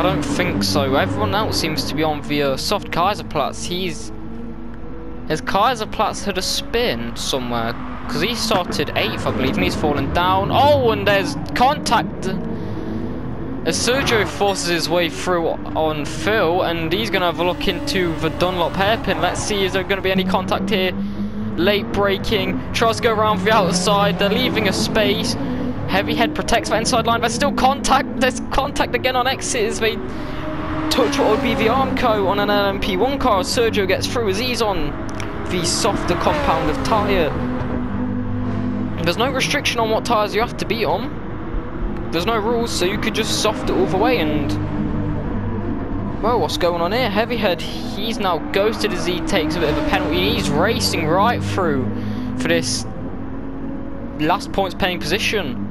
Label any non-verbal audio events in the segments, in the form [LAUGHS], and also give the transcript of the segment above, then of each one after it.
I don't think so. Everyone else seems to be on the uh, soft Kaiserplatz. He's... Has Kaiserplatz had a spin somewhere? Because he started 8th, I believe, and he's fallen down. Oh, and there's contact... As Sergio forces his way through on Phil, and he's going to have a look into the Dunlop hairpin. Let's see, is there going to be any contact here? Late braking, tries to go around the outside, they're leaving a space. Heavy head protects that inside line, there's still contact, there's contact again on exit as they touch what would be the Armco on an LMP1 car. Sergio gets through as he's on the softer compound of tyre. There's no restriction on what tyres you have to be on. There's no rules, so you could just soft it all the way and... Well, what's going on here? Heavyhead, he's now ghosted as he takes a bit of a penalty. He's racing right through for this last points paying position.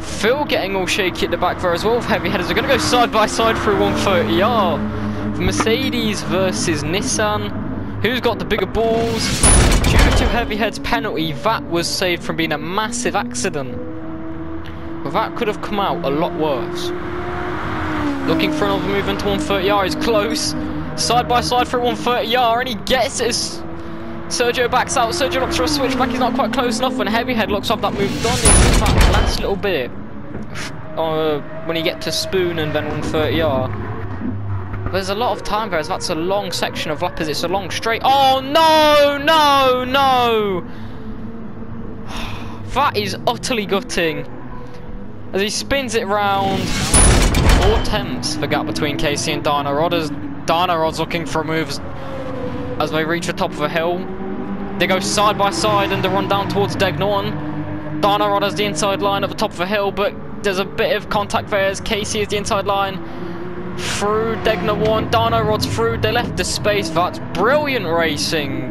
Phil getting all shaky at the back there as well. Heavy headers are going to go side by side through 130R. Mercedes versus Nissan. Who's got the bigger balls? Due to heavy heads penalty, that was saved from being a massive accident. That could have come out a lot worse. Looking for another move into 130R. He's close. Side by side for 130R and he gets it. Sergio backs out. Sergio looks for a switchback. He's not quite close enough. When Heavyhead looks off that move done that last little bit. Uh, when you get to Spoon and then 130R. There's a lot of time there. That's a long section of lap as it's a long straight. Oh no, no, no! [SIGHS] That is utterly gutting. As he spins it round, four tenths the gap between Casey and Dana Rod as Dana Rod's looking for moves as they reach the top of a hill. They go side by side and they run down towards Degner. Dana Rod has the inside line at the top of a hill, but there's a bit of contact there as Casey is the inside line. Through Degner 1, Dana Rod's through, they left the space. That's brilliant racing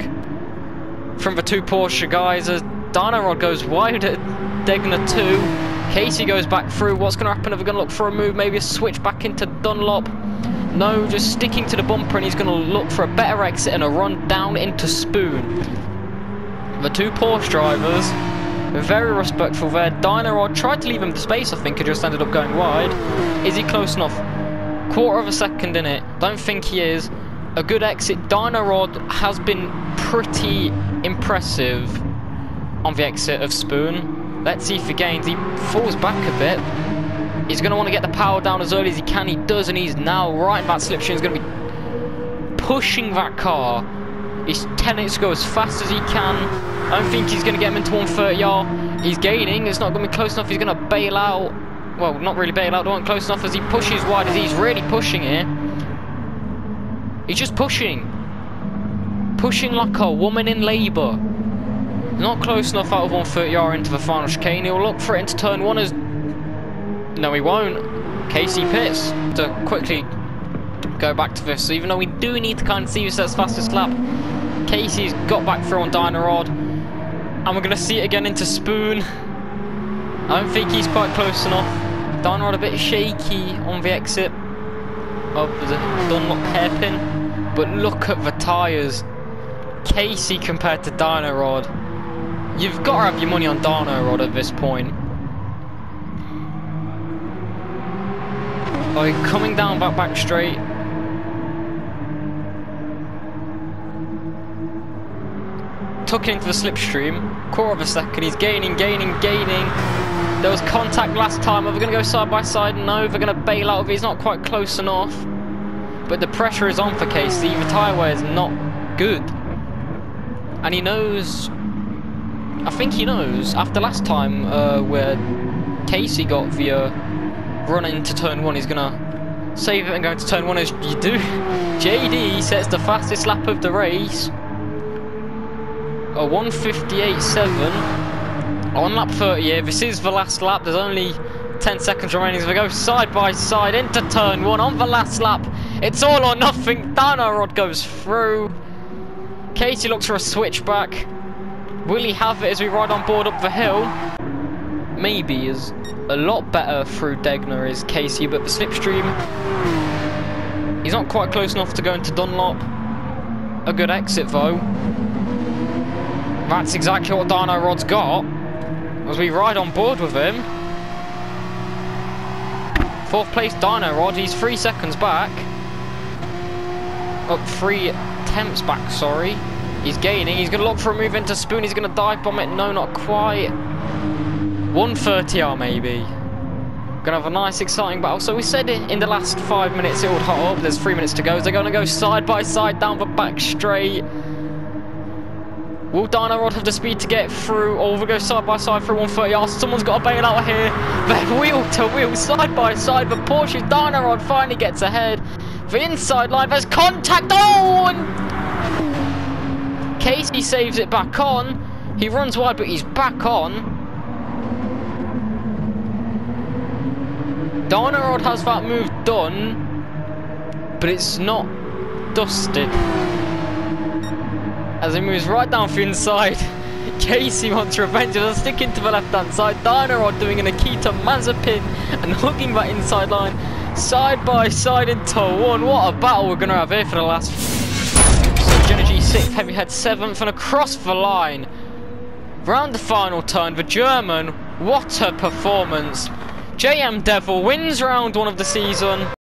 from the two Porsche guys as Dana Rod goes wide at Degner 2. Casey goes back through. What's going to happen? Are we going to look for a move? Maybe a switch back into Dunlop? No, just sticking to the bumper and he's going to look for a better exit and a run down into Spoon. The two Porsche drivers, very respectful there. Dynarod tried to leave him the space, I think, and just ended up going wide. Is he close enough? Quarter of a second in it. Don't think he is. A good exit. Dynarod has been pretty impressive on the exit of Spoon. Let's see if he gains. He falls back a bit. He's going to want to get the power down as early as he can. He does, and he's now right in that slipstream. He's going to be pushing that car. He's tending to go as fast as he can. I don't think he's going to get him into 130R. He's gaining. It's not going to be close enough. He's going to bail out. Well, not really bail out. Not close enough as he pushes wide as he's really pushing here. He's just pushing. Pushing like a woman in labour. Not close enough out of 130R into the final chicane. He'll look for it into turn one as... No, he won't. Casey Pitts to quickly go back to this. So even though we do need to kind of see who sets fastest lap, Casey's got back through on Dynarod. And we're going to see it again into Spoon. I don't think he's quite close enough. Dynarod a bit shaky on the exit oh, of the Dunlop hairpin. But look at the tyres. Casey compared to Dynarod. You've got to have your money on Dana Rod at this point. Like, coming down back back straight. Tucking into the slipstream. Quarter of a second, he's gaining, gaining, gaining. There was contact last time. Are we going to go side by side? No, We're going to bail out if he's not quite close enough. But the pressure is on for Casey. The tyre wear is not good. And he knows I think he knows. After last time, uh, where Casey got the uh, run into turn one, he's gonna save it and go into turn one as you do. [LAUGHS] JD sets the fastest lap of the race. A 158.7 on lap 30 here. This is the last lap. There's only 10 seconds remaining. So we go side by side into turn one on the last lap. It's all or nothing. Dana Rod goes through. Casey looks for a switchback. Will he have it as we ride on board up the hill? Maybe is a lot better through Degner is Casey, but the slipstream, he's not quite close enough to go into Dunlop. A good exit though. That's exactly what Dino Rod's got. As we ride on board with him. Fourth place Dino Rod, he's three seconds back. Up three attempts back, sorry. He's gaining, he's gonna look for a move into Spoon, he's gonna dive bomb it, no not quite. 130R maybe. Gonna have a nice exciting battle. So we said in the last five minutes it would hot up, there's three minutes to go. They're gonna go side by side down the back straight. Will Dino Rod have the speed to get through, or will go side by side through 130 r Someone's got to bail out here. [LAUGHS] They're wheel to wheel, side by side, but Porsche's Dino Rod finally gets ahead. The inside line, there's contact. And Casey saves it back on. He runs wide, but he's back on. Dino Rod has that move done, but it's not dusted. As he moves right down the inside, [LAUGHS] Casey wants revenge and sticking to the left hand side. Dino Rod doing an Akita Mazepin and hooking that inside line side by side into one. What a battle we're going to have here for the last. So Genergy 6th, Heavyhead 7th, and across the line. Round the final turn, the German, what a performance. JM Devil wins round one of the season.